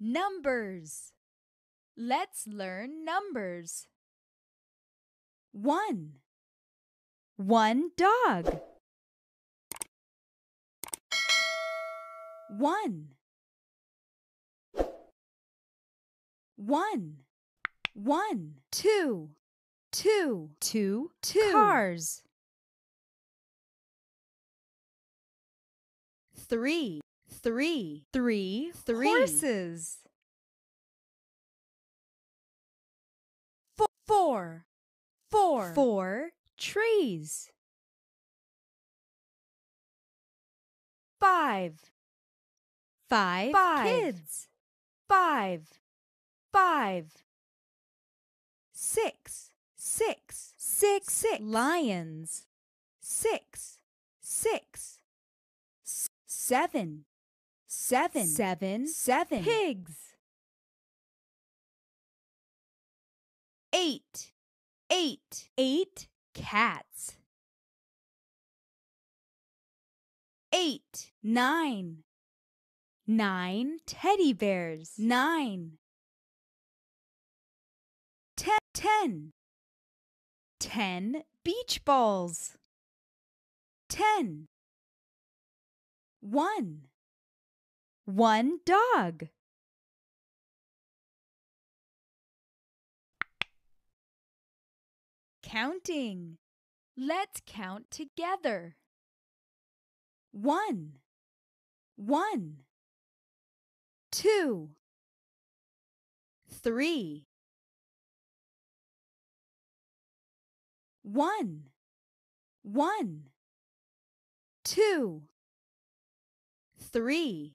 Numbers. Let's learn numbers. One. One dog. One. One. One. Two. Two. Two. Two. Cars. Three. Three. Three. Three. Horses. Four. Four. Four. Four trees. Five. Five, five. kids. Five. Five. Six. Six. Six. Six. Lions. Six. Six. Seven. Seven. Seven. Seven. Pigs. Eight. Eight. Eight cats. Eight. Nine. Nine teddy bears. Nine. Ten. Ten. Ten beach balls. Ten. One. One dog. Counting. Let's count together. One. One. Two. Three. One. One. Two. Three.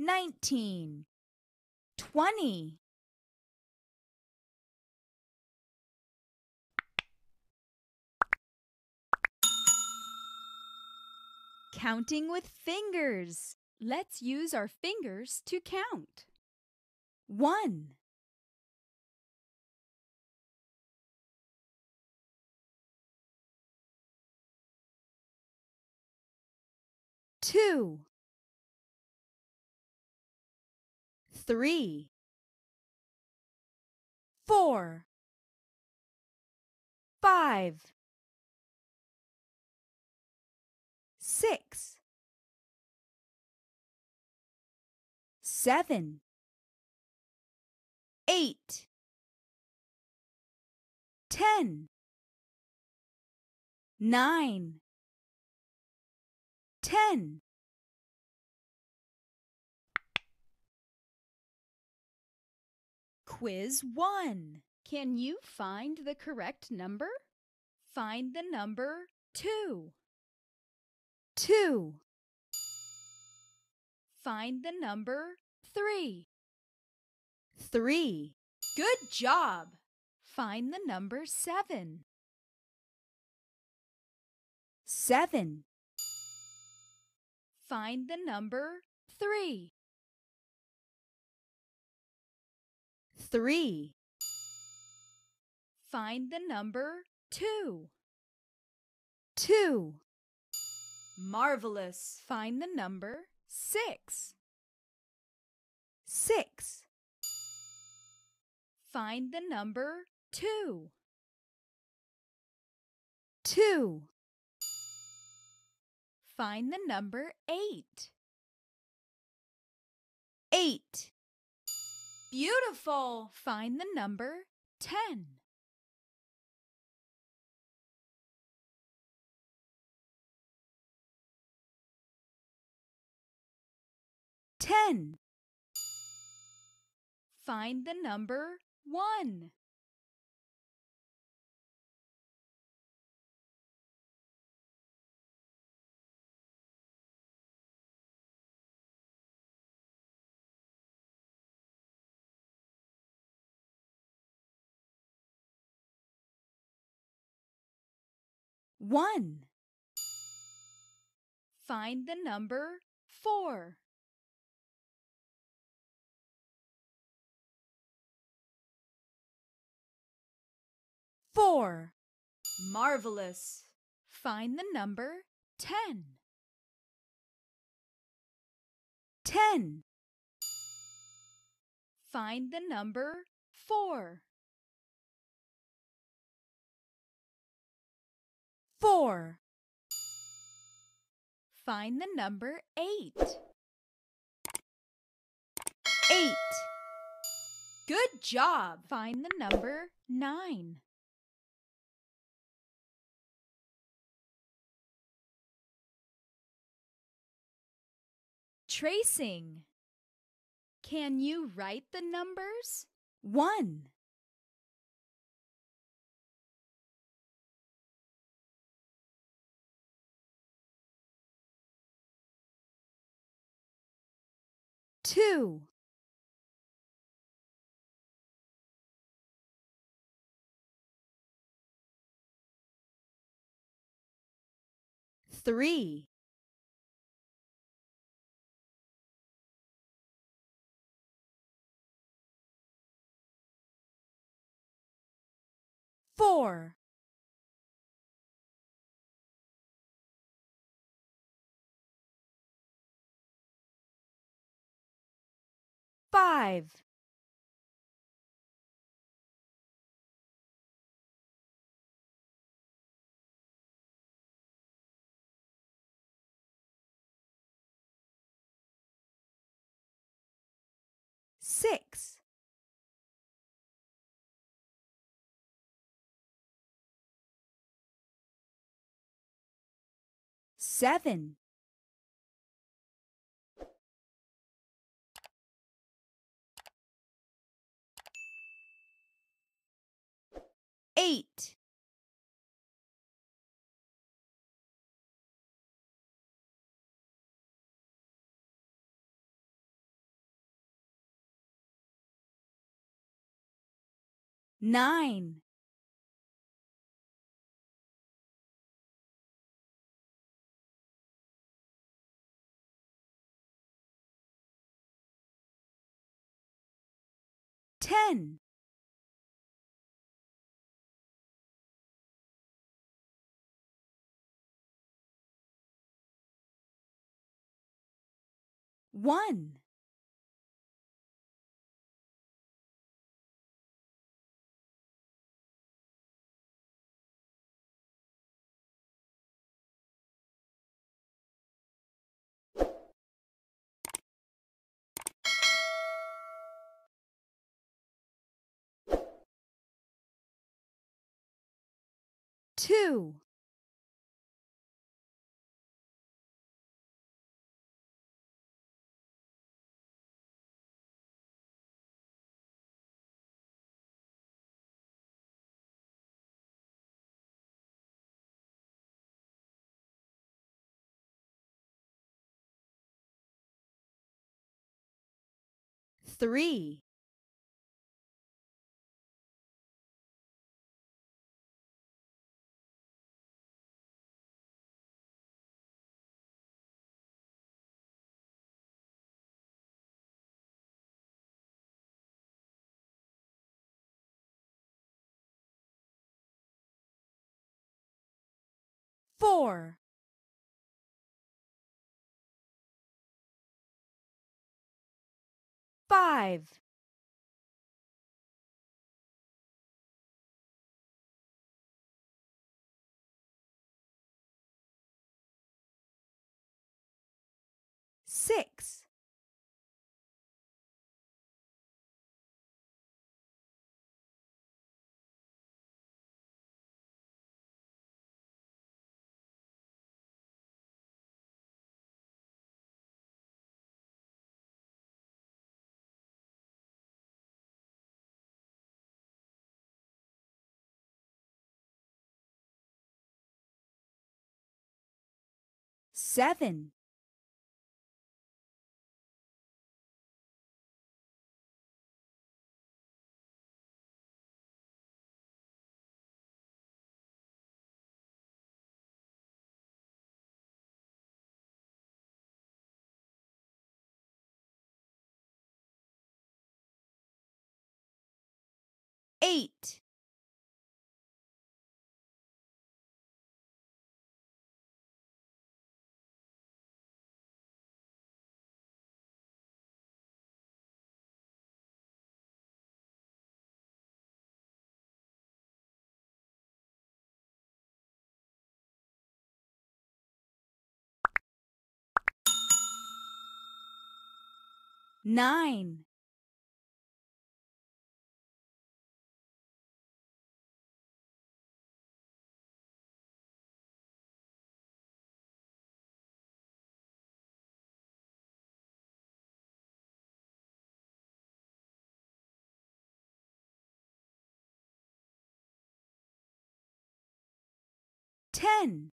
nineteen, twenty. Counting with fingers. Let's use our fingers to count. One. two, three, four, five, six, seven, eight, ten, nine, ten. Quiz 1. Can you find the correct number? Find the number 2. 2. Find the number 3. 3. Good job! Find the number 7. 7. Find the number 3. 3. Find the number 2. 2. Marvelous. Find the number 6. 6. Find the number 2. 2. Find the number 8. 8. Beautiful! Find the number 10. Ten. Find the number one. 1. Find the number 4. Four. Marvelous. Find the number 10. 10. Find the number 4. 4. Find the number 8. 8. Good job. Find the number 9. Tracing. Can you write the numbers? 1. Two. Three. Four. Five. Six. Seven. Eight. Nine. Ten. One. Two. Three. Four. Five. Six. seven. Eight. Nine. Ten.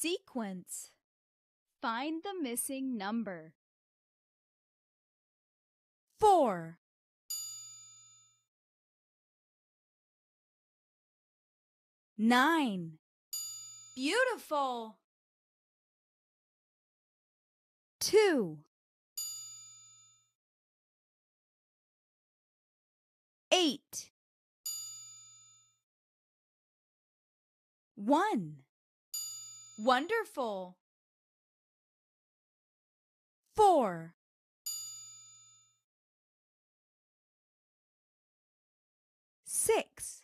Sequence. Find the missing number. Four. Nine. Beautiful. Two. Eight. One. Wonderful. Four. Six.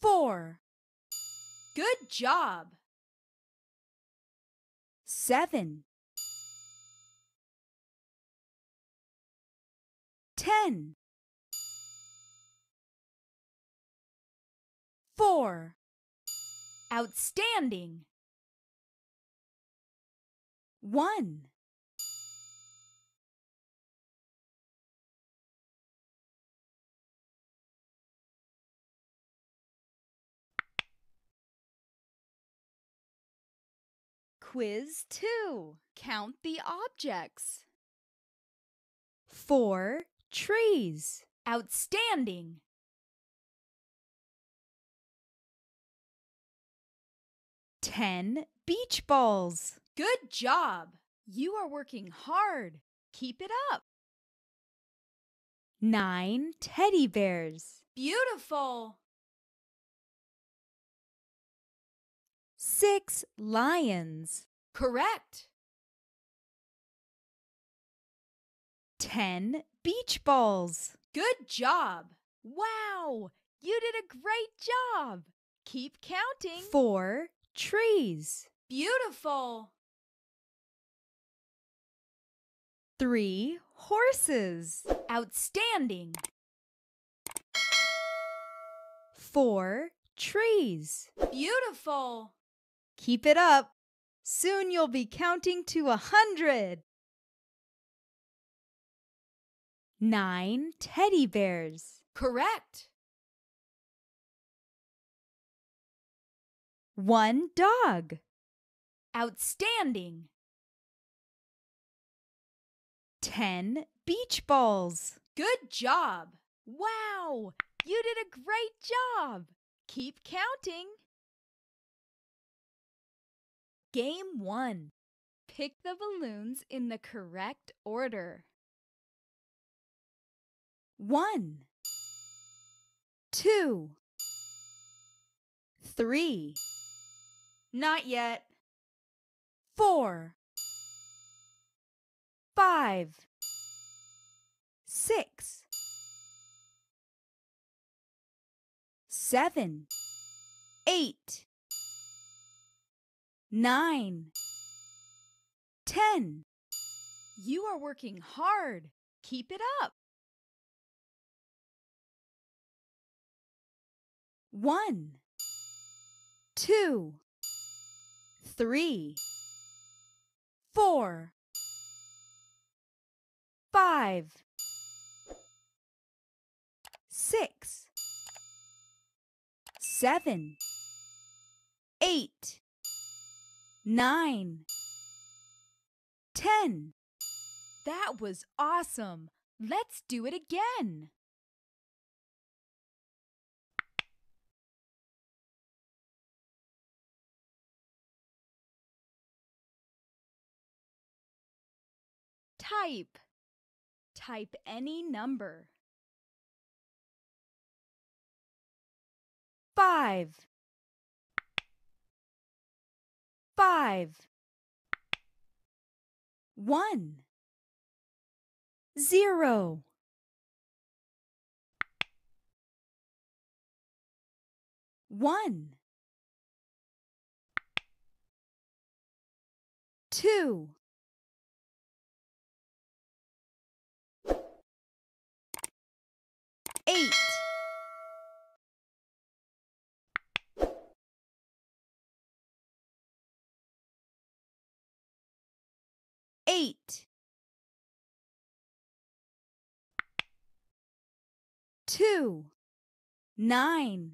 Four. Good job. Seven. Ten. Four. Outstanding. One. Quiz 2. Count the objects. Four trees. Outstanding. Ten beach balls. Good job. You are working hard. Keep it up. Nine teddy bears. Beautiful. Six lions. Correct. Ten beach balls. Good job. Wow! You did a great job. Keep counting. Four trees. Beautiful. Three horses. Outstanding. Four trees. Beautiful. Keep it up. Soon you'll be counting to a hundred. Nine teddy bears. Correct. One dog. Outstanding. Ten beach balls. Good job. Wow! You did a great job. Keep counting. Game 1. Pick the balloons in the correct order. 1 2 3 Not yet. 4 5 6 7 8 9 10 You are working hard. Keep it up. 1 2 3 4 5 6 seven, eight, nine, ten. That was awesome! Let's do it again! Type. Type any number. 5 5 1 0 1 2 Eight. Two. Nine.